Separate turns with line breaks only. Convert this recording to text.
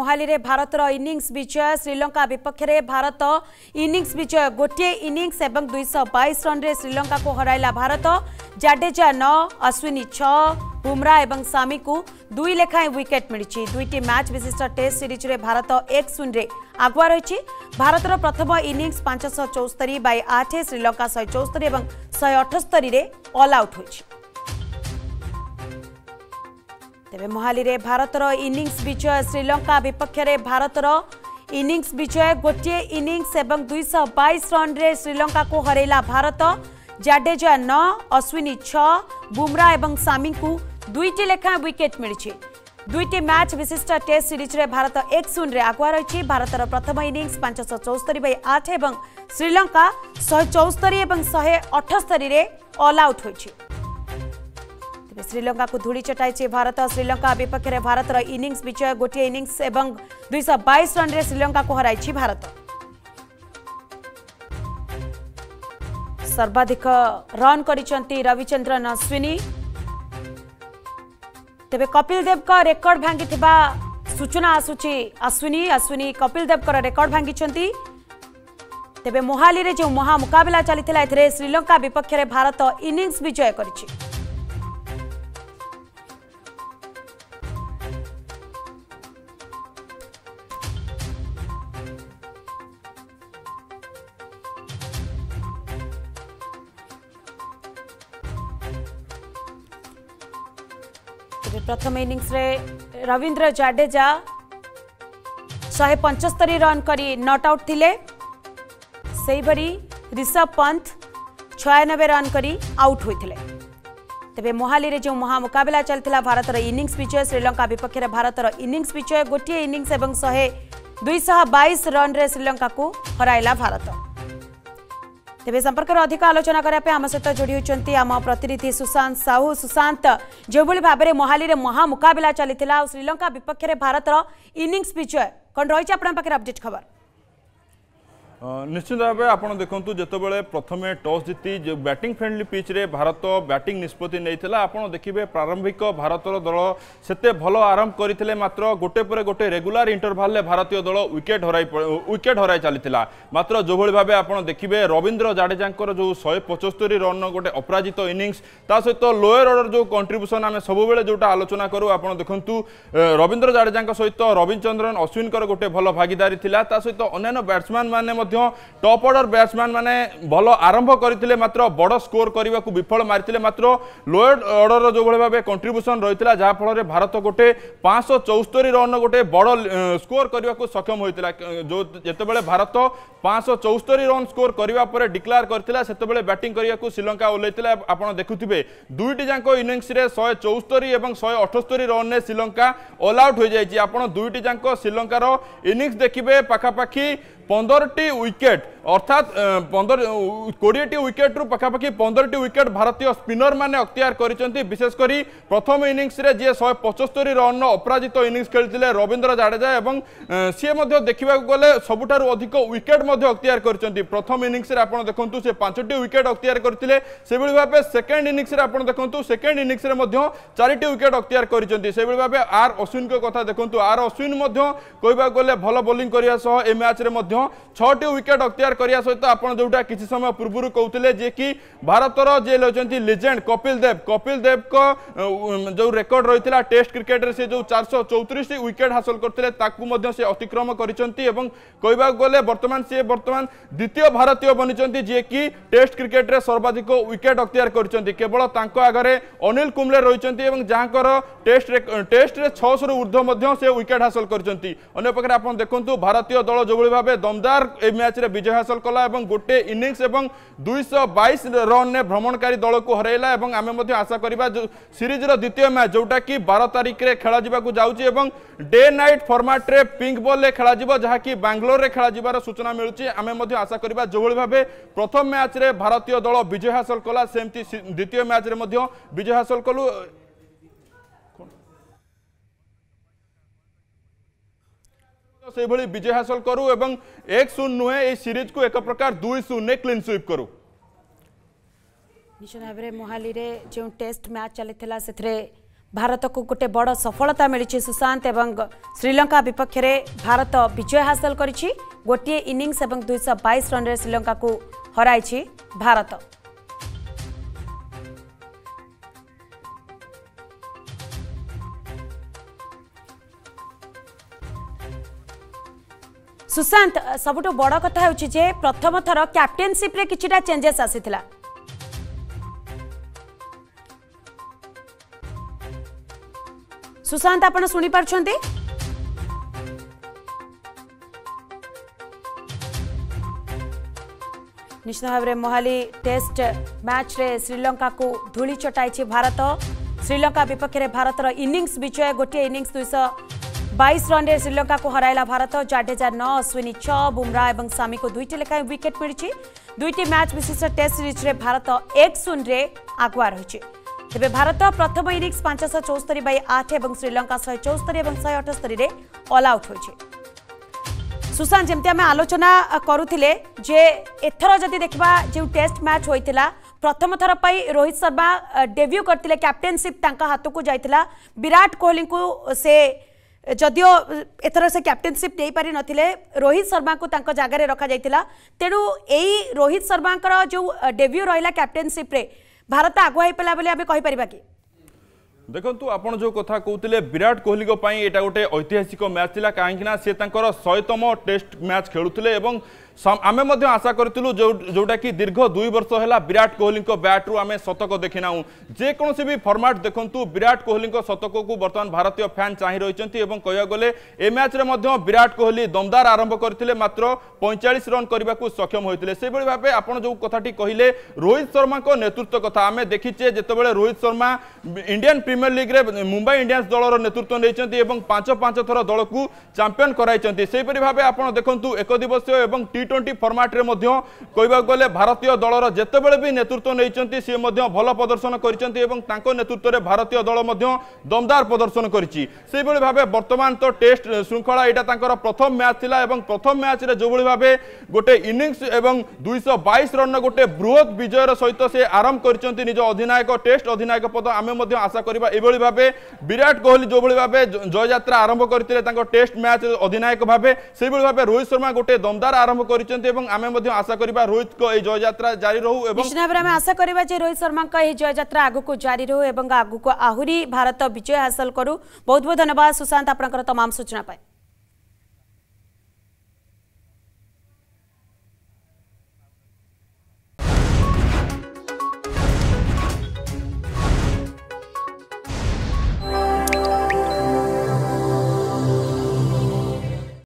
ମୋହାଲିରେ ଭାରତର ଇନିଂସ ବିଜୟ ଶ୍ରୀଲଙ୍କା ବିପକ୍ଷରେ ଭାରତ ଇନିଂସ ବିଜୟ ଗୋଟିଏ ଇନିଂସ ଏବଂ ଦୁଇଶହ ବାଇଶ ରନ୍ରେ ଶ୍ରୀଲଙ୍କାକୁ ହରାଇଲା ଭାରତ ଜାଡେଜା ନଅ ଅଶ୍ୱିନୀ ଛଅ ବୁମ୍ରା ଏବଂ ସାମିକୁ ଦୁଇ ଲେଖାଏଁ ୱିକେଟ୍ ମିଳିଛି ଦୁଇଟି ମ୍ୟାଚ୍ ବିଶିଷ୍ଟ ଟେଷ୍ଟ ସିରିଜ୍ରେ ଭାରତ ଏକ ଶୂନରେ ଆଗୁଆ ରହିଛି ଭାରତର ପ୍ରଥମ ଇନିଂସ ପାଞ୍ଚଶହ ଚଉସ୍ତରୀ ବାଇ ଆଠ ଶ୍ରୀଲଙ୍କା ଶହେ ଚଉସ୍ତରୀ ଏବଂ ଶହେ ଅଠସ୍ତରୀରେ ଅଲ୍ ଆଉଟ୍ ହୋଇଛି तेबै मोहाली भारत र इनिङ्स विजय विपक्ष विपक्षले भारत इनिङ्स विजय गोटे इनिङ्स ए दुईश बइस श्रीलंका को हरैला भारत जाडेजा न अश्विन छ बुमरा सामी दुईटा विकेट मिले दुई मैच विशिष्ट टेस्ट सीरीज रे भारत एक शून आगुवा भारत र प्रथम इनिङ्स पाँचश चौस्तरी बै आठ श्रीलङ्का शे चौस्तरी शे अठस्तरी अल आउट हुन्छ तेज श्रीलंका को धूली चटाई भारत श्रीलंका विपक्ष में भारत इनिंग विजय गोटे इनिंगस और दुई बैश रन में श्रीलंका को हर भारत सर्वाधिक रन रविचंद्रन अश्विनी तेरे कपिलदेव का रेकर्ड भांगी सूचना आसुची अश्विनी कपिलदेव का रेकर्ड भांगी तेरे मोहाली जो महामुकबिला चली श्रीलंका विपक्ष में भारत इनिंगस विजय कर પ્રથમ ઇનિંગ્સ રે રવિન્દ્ર જાડેજા 175 રન કરી નોટ આઉટ થિલે સેઈ બરી ઋષભ પંત 96 રન કરી આઉટ હોઈ થિલે તેબે મોહાલી રે જો મહા મુકાબલા ચલતલા ભારત રા ઇનિંગ્સ વિચે શ્રીલંકા વિપક્ષે ભારત રા ઇનિંગ્સ વિચે ગોટી ઇનિંગ્સ એબંગ 122 રન રે શ્રીલંકા કુ હરાઈલા ભારત ତେବେ ସମ୍ପର୍କରେ ଅଧିକ ଆଲୋଚନା କରିବା ପାଇଁ ଆମ ସହିତ ଯୋଡ଼ି ହୋଇଛନ୍ତି ଆମ ପ୍ରତିନିଧି ସୁଶାନ୍ତ ସାହୁ ସୁଶାନ୍ତ ଯେଉଁଭଳି ଭାବରେ ମୋହାଲିରେ ମହାମୁକାବିଲା ଚାଲିଥିଲା ଆଉ ଶ୍ରୀଲଙ୍କା ବିପକ୍ଷରେ ଭାରତର ଇନିଂସ ବିଜୟ କ'ଣ ରହିଛି ଆପଣଙ୍କ ପାଖରେ ଅପଡେଟ୍ ଖବର
নিশ্চিত ভাবে আপনার দেখুন যেতবে প্রথমে টস জিতি যে ব্যাটিং ফ্রেন্ডলি পিচ্রে ভারত ব্যাটিং নিষ্পতি নিয়েছিল আপনার দেখবে প্রারম্ভিক ভারতর দল সেতে ভাল আরম্ভ করে মাত্র গোটে পরে গোটে রেগুলার ইন্টরভালে ভারতীয় দল উইকেট হরাই উইকেট হরাই চাল মাত্র যেভাবে ভাবে আপনার দেখবে রবীন্দ্র জাডেজাঙ্কর যে শহে পঁচস্তরি রন গোটে অপরাজিত ইনিংস তা সহ লোয়র অর্ডর যে কন্ট্রিব্যুসন আমি সবুলে যেটা আলোচনা করু আপনার দেখুন রবীন্দ্র জাডেজাঙ্ক সহ রবিচন্দ্রন অশ্বিনকর গোটে ভাল ভাগিদারি লা তা সহ অন্যান্য ব্যাটসম্যান মানে टप अर्डर ବ୍ୟାଟ୍ସମ୍ୟାନ ମାନେ ଭଲ ଆରମ୍ଭ କରିଥିଲେ ମାତ୍ର ବଡ଼ ସ୍କୋର କରିବାକୁ ବିଫଳ ମାରିଥିଲେ ମାତ୍ର ଲୋୟର ଅର୍ଡରର ଯେଉଁଭଳି ଭାବେ କଣ୍ଟ୍ରିବ୍ୟୁସନ୍ ରହିଥିଲା ଯାହାଫଳରେ ଭାରତ ଗୋଟେ ପାଞ୍ଚଶହ ଚଉସ୍ତରୀ ରନ୍ର ଗୋଟେ ବଡ଼ ସ୍କୋର କରିବାକୁ ସକ୍ଷମ ହୋଇଥିଲା ଯେଉଁ ଯେତେବେଳେ ଭାରତ ପାଞ୍ଚଶହ ଚଉସ୍ତରୀ ରନ୍ ସ୍କୋର କରିବା ପରେ ଡିକ୍ଲାର କରିଥିଲା ସେତେବେଳେ ବ୍ୟାଟିଂ କରିବାକୁ ଶ୍ରୀଲଙ୍କା ଓହ୍ଲାଇଥିଲା ଆପଣ ଦେଖୁଥିବେ ଦୁଇଟି ଯାକ ଇନିଂସରେ ଶହେ ଚଉସ୍ତରୀ ଏବଂ ଶହେ ଅଠସ୍ତରୀ ରନ୍ରେ ଶ୍ରୀଲଙ୍କା ଅଲ୍ ଆଉଟ୍ ହୋଇଯାଇଛି ଆପଣ ଦୁଇଟି ଯାକ ଶ୍ରୀଲଙ୍କାର ଇନିଂସ ଦେଖିବେ ପାଖାପାଖି পনেরোটি উইকেট অর্থাৎ পনেরো কোড়িয়েটি উইকেট্রু পাখাপাখি পনেরোটি উইকেট ভারতীয় স্পিনর মানে অক্তিয়ার করেছেন বিশেষ করে প্রথম ইনিংসে যে শহে পঁচস্তরি রন অপরাজিত ইনিংস খেলে রবীন্দ্র জাডেজা এবং সি দেখা গেলে সবুঠার অধিক উইকেট অক্তিয়ার করেছেন প্রথম ইনিংসে আপনার দেখুন সে পাঁচটি উইকেট অক্তিয়ার করে সেভাবে ভাবে সেকেন্ড ইনিংসে আপনার দেখুন সেকেন্ড ইনিংসে চারিটি উইকেট অক্তিয়ার করেছেন সেভাবে ভাবে আর অশ্বিন কথা দেখুন আর অশ্বিন কহবাকে গেলে ভাল বোলিং করা সহ এ ম্যাচে ମଧ୍ୟ ଛଅଟି ୱିକେଟ୍ ଅକ୍ତିଆର କରିବା ସହିତ ଆପଣ ଯେଉଁଟା କିଛି ସମୟ ପୂର୍ବରୁ କହୁଥିଲେ ଯେ କି ଭାରତର ଯିଏ ହେଉଛନ୍ତି ଲିଜେଣ୍ଡ କପିଲ ଦେବ କପିଲ ଦେବଙ୍କ ଯେଉଁ ରେକର୍ଡ ରହିଥିଲା ଟେଷ୍ଟ କ୍ରିକେଟରେ ସେ ଯେଉଁ ଚାରିଶହ ଚଉତିରିଶଟି ୱିକେଟ୍ ହାସଲ କରିଥିଲେ ତାକୁ ମଧ୍ୟ ସେ ଅତିକ୍ରମ କରିଛନ୍ତି ଏବଂ କହିବାକୁ ଗଲେ ବର୍ତ୍ତମାନ ସିଏ ବର୍ତ୍ତମାନ ଦ୍ୱିତୀୟ ଭାରତୀୟ ବନିଛନ୍ତି ଯିଏକି ଟେଷ୍ଟ କ୍ରିକେଟରେ ସର୍ବାଧିକ ୱିକେଟ୍ ଅକ୍ତିଆର କରିଛନ୍ତି କେବଳ ତାଙ୍କ ଆଗରେ ଅନିଲ କୁମ୍ଲେ ରହିଛନ୍ତି ଏବଂ ଯାହାଙ୍କର ଟେଷ୍ଟ ଟେଷ୍ଟରେ ଛଅଶହରୁ ଉର୍ଦ୍ଧ୍ୱ ମଧ୍ୟ ସେ ୱିକେଟ୍ ହାସଲ କରିଛନ୍ତି ଅନ୍ୟପକ୍ଷରେ ଆପଣ ଦେଖନ୍ତୁ ଭାରତୀୟ ଦଳ ଯେଉଁଭଳି ଭାବେ দমদার এই ম্যাচে বিজয় হাসল কলা এবং গোটে ইনিংস এবং দুইশ বাইশ রনে ভ্রমণকারী দলক হরাইলা এবং আমি আশা করা সিরিজর দ্বিতীয় ম্যাচ যেটা কি বার তারিখে খেলা যাচ্ছে এবং ডে নাইট ফর্মাটে পিঙ্ক বলে খেলা যা কি বাঙ্গালোরে খেলা যাবার সূচনা মিলুଛି আমি আশা করা যেভাবে ভাবে প্রথম ম্যাচে ভারতীয় দল বিজয় হাসল কলা সেমতি দ্বিতীয় ম্যাচে বিজয় হাসল কলু সেইভাবে বিজয় হাসল করু এবং এক শূন্য নুহে এই সিরিজ কু এক প্রকার দুই শূন্য ক্লিন সুইপ করু
নিশ্চিত ভাবে মোহালিরে যে টেস্ট ম্যাচ চালি সেথিরে ଭାରତକୁ ଗୋଟେ ବଡ଼ ସଫଳତା ମିଳିଛି ସୁଶାନ୍ତ ଏବଂ ଶ୍ରୀଲଙ୍କା ବିପକ୍ଷରେ ଭାରତ ବିଜୟ ହାସଲ କରିଛି ଗୋଟିଏ ଇନିଂସ ଏବଂ ଦୁଇଶହ ବାଇଶ ରନ୍ରେ ଶ୍ରୀଲଙ୍କାକୁ ହରାଇଛି ଭାରତ ସୁଶାନ୍ତ ସବୁଠୁ ବଡ କଥା ହେଉଛି ଯେ ପ୍ରଥମ ଥର କ୍ୟାପ୍ଟେନସିପ୍ରେ କିଛିଟା ଚେଞ୍ଜେସ୍ ଆସିଥିଲା ସୁଶାନ୍ତ ଆପଣ ଶୁଣିପାରୁଛନ୍ତି ନିଶ୍ଚିତ ଭାବରେ ମୋହାଲି ଟେଷ୍ଟ ମ୍ୟାଚ୍ରେ ଶ୍ରୀଲଙ୍କାକୁ ଧୂଳି ଚଟାଇଛି ଭାରତ ଶ୍ରୀଲଙ୍କା ବିପକ୍ଷରେ ଭାରତର ଇନିଂସ୍ ବିଜୟ ଗୋଟିଏ ଇନିଂସ୍ ଦୁଇଶହ বাইশ রনরে শ্রীলঙ্কা হরাইলা ভারত জাডেজা ন অশ্বিনী ছ বুমরা এবং সামি দুইটি লেখায় উইকেট মিছে দুইটি ম্যাচ বিশিষ্ট টেস্ট সিরিজে ভারত এক শূন্যে আগুয়া রয়েছে তবে ভারত প্রথম ইনিংস পাঁচশো চৌস্তরি বাই আঠ এবং শ্রীলঙ্কা শহে চৌস্তরি এবং শহে অঠস্তরি অল আউট হয়েছে সুশান্ত যেমি আমি আলোচনা করুলে যে এথর যদি দেখা যে টেস্ট ম্যাচ হয়েছিল প্রথম থর পাই রোহিত শর্মা ডেব্যু করলে ক্যাপ্টেনশিপ তাঁর হাতক যাই বিরাট কোহলি সে ଯଦିଓ ଏଥର ସେ କ୍ୟାପ୍ଟେନସିପ୍ ନେଇପାରିନଥିଲେ ରୋହିତ ଶର୍ମାଙ୍କୁ ତାଙ୍କ ଜାଗାରେ ରଖାଯାଇଥିଲା ତେଣୁ ଏଇ ରୋହିତ ଶର୍ମାଙ୍କର ଯେଉଁ ଡେବ୍ୟୁ ରହିଲା କ୍ୟାପ୍ଟେନସିପ୍ରେ ଭାରତ ଆଗୁଆ ହେଇପାରିଲା ବୋଲି ଆମେ କହିପାରିବା କି
ଦେଖନ୍ତୁ ଆପଣ ଯେଉଁ କଥା କହୁଥିଲେ ବିରାଟ କୋହଲିଙ୍କ ପାଇଁ ଏଇଟା ଗୋଟେ ଐତିହାସିକ ମ୍ୟାଚ୍ ଥିଲା କାହିଁକିନା ସେ ତାଙ୍କର ଶହେତମ ଟେଷ୍ଟ ମ୍ୟାଚ୍ ଖେଳୁଥିଲେ ଏବଂ ଆମେ ମଧ୍ୟ ଆଶା କରିଥିଲୁ ଯେଉଁଟାକି ଦୀର୍ଘ ଦୁଇ ବର୍ଷ ହେଲା ବିରାଟ କୋହଲିଙ୍କ ବ୍ୟାଟ୍ରୁ ଆମେ ଶତକ ଦେଖିନାହୁଁ ଯେକୌଣସି ବି ଫର୍ମାଟ୍ ଦେଖନ୍ତୁ ବିରାଟ କୋହଲିଙ୍କ ଶତକକୁ ବର୍ତ୍ତମାନ ଭାରତୀୟ ଫ୍ୟାନ୍ ଚାହିଁ ରହିଛନ୍ତି ଏବଂ କହିବାକୁ ଗଲେ ଏ ମ୍ୟାଚ୍ରେ ମଧ୍ୟ ବିରାଟ କୋହଲି ଦମଦାର ଆରମ୍ଭ କରିଥିଲେ ମାତ୍ର ପଇଁଚାଳିଶ ରନ୍ କରିବାକୁ ସକ୍ଷମ ହୋଇଥିଲେ ସେହିଭଳି ଭାବେ ଆପଣ ଯେଉଁ କଥାଟି କହିଲେ ରୋହିତ ଶର୍ମାଙ୍କ ନେତୃତ୍ୱ କଥା ଆମେ ଦେଖିଛେ ଯେତେବେଳେ ରୋହିତ ଶର୍ମା ଇଣ୍ଡିଆନ୍ ପ୍ରିମିୟର ଲିଗ୍ରେ ମୁମ୍ବାଇ ଇଣ୍ଡିଆନ୍ସ ଦଳର ନେତୃତ୍ୱ ନେଇଛନ୍ତି ଏବଂ ପାଞ୍ଚ ପାଞ୍ଚ ଥର ଦଳକୁ ଚାମ୍ପିୟନ୍ କରାଇଛନ୍ତି ସେହିପରି ଭାବେ ଆପଣ ଦେଖନ୍ତୁ ଏକ ଦିବସୀୟ ଏବଂ ଟି ଟ୍ୱେଣ୍ଟି ଫର୍ମାଟ୍ରେ ମଧ୍ୟ କହିବାକୁ ଗଲେ ଭାରତୀୟ ଦଳର ଯେତେବେଳେ ବି ନେତୃତ୍ୱ ନେଇଛନ୍ତି ସେ ମଧ୍ୟ ଭଲ ପ୍ରଦର୍ଶନ କରିଛନ୍ତି ଏବଂ ତାଙ୍କ ନେତୃତ୍ୱରେ ଭାରତୀୟ ଦଳ ମଧ୍ୟ ଦମଦାର ପ୍ରଦର୍ଶନ କରିଛି ସେହିଭଳି ଭାବେ ବର୍ତ୍ତମାନ ତ ଟେଷ୍ଟ ଶୃଙ୍ଖଳା ଏଇଟା ତାଙ୍କର ପ୍ରଥମ ମ୍ୟାଚ୍ ଥିଲା ଏବଂ ପ୍ରଥମ ମ୍ୟାଚ୍ରେ ଯେଉଁଭଳି ଭାବେ ଗୋଟେ ଇନିଂସ ଏବଂ ଦୁଇଶହ ବାଇଶ ରନ୍ର ଗୋଟେ ବୃହତ୍ ବିଜୟର ସହିତ ସେ ଆରମ୍ଭ କରିଛନ୍ତି ନିଜ ଅଧିନାୟକ ଟେଷ୍ଟ ଅଧିନାୟକ ପଦ ଆମେ ମଧ୍ୟ ଆଶା କରିବା ଏଭଳି ଭାବେ ବିରାଟ କୋହଲି ଯେଉଁଭଳି ଭାବେ ଜୟଯାତ୍ରା ଆରମ୍ଭ କରିଥିଲେ ତାଙ୍କ ଟେଷ୍ଟ ମ୍ୟାଚ୍ ଅଧିନାୟକ ଭାବେ ସେହିଭଳି ଭାବେ ରୋହିତ ଶର୍ମା ଗୋଟେ ଦମଦାର ଆରମ୍ଭ କରିଛନ୍ତି ଏବଂ ଆମେ ମଧ୍ୟ ଆଶା କରିବା ରୋହିତଙ୍କ ଏହି ଜୟଯାତ୍ରା ଜାରି ରହୁ ଏବଂ ନିଶ୍ଚିତ
ଭାବରେ ଆମେ ଆଶା କରିବା ଯେ ରୋହିତ ଶର୍ମାଙ୍କ ଏହି ଜୟଯାତ୍ରା ଆଗକୁ ଜାରି ରହୁ ଏବଂ ଆଗକୁ ଆହୁରି ଭାରତ ବିଜୟ ହାସଲ କରୁ ବହୁତ ବହୁତ ଧନ୍ୟବାଦ ସୁଶାନ୍ତ ଆପଣଙ୍କର ତମାମ ସୂଚନା ପାଇଁ